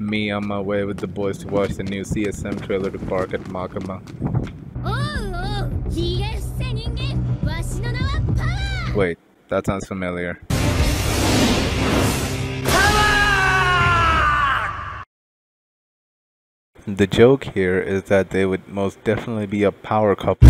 Me on my way with the boys to watch the new CSM trailer to park at Makima. Wait, that sounds familiar. The joke here is that they would most definitely be a power couple.